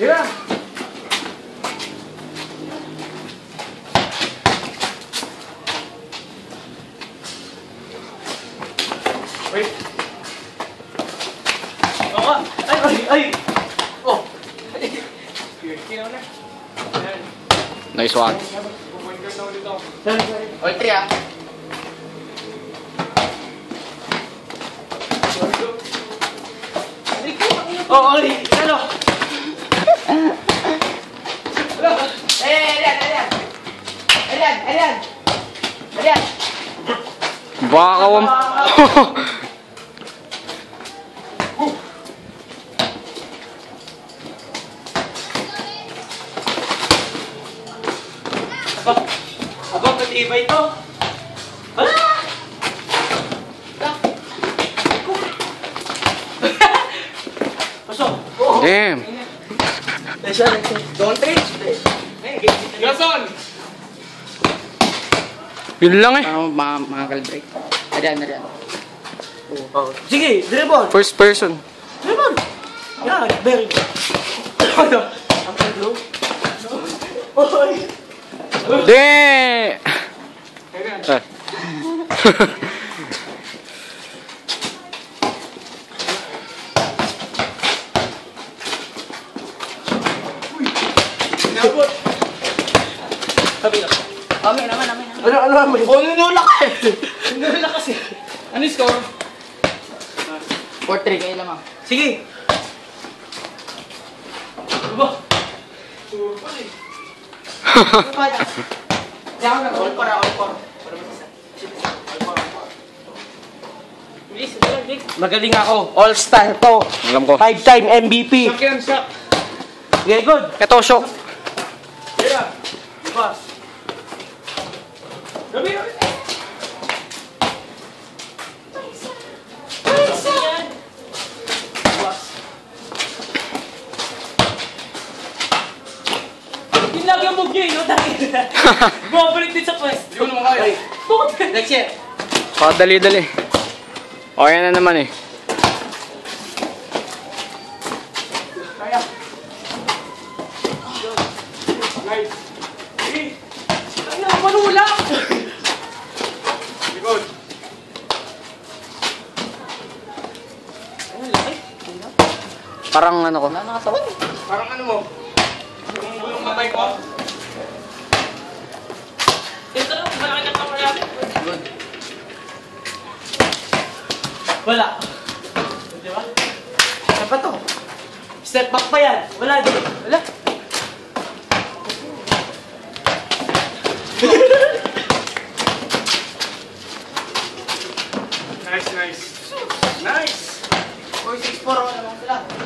Yeah. Wait. Oo nga. Ay, ay, ay. Oh. Kinaw na. Ayan. Nice one. Pupunta na ulit ako. Baka kawam. Aba, aba, matibay ito. Hala! Pasok. Damn. Don't reach. Gason! Yun lang eh. Ano, mga, mga kalbreak. Elian, Elian. Oh. Sige, dribble. First person. Dribble. Yeah, very good. Ano? Ang kalo? Oy! Damn. Ah. Nabot. Sabi na. Amin, amin, amin. Ano, ano, ano? Oh, nunulak ka eh. Ano na kasi? Ano yung score? 4-3 kayo lamang. Sige. Aba. Super eh. Diyan ako na. All for, all for. Bilis. Magaling ako. All-star to. Alam ko. Five-time MVP. Shock yan, shock. Okay, good. Ito, shock. Yeah. Bas. Gabi, gabi. Lagi ang move eh, no? Dahil bumabalik din sa pwesto. Hindi ko naman kaya. Next year. Pakadali-dali. Okay na naman eh. Nice. Sige. Kaya, manula. Likod. Ano, laki? Parang ano ko. Wala nakatawan eh. Parang ano mo? Yung yung kamay ko. Ito lang, malaki na kamay natin. Good. Wala. Di ba? Ano pa to? Step back pa yan. Wala din. Wala. Nice, nice. Nice! 4-6-4 ako naman sila.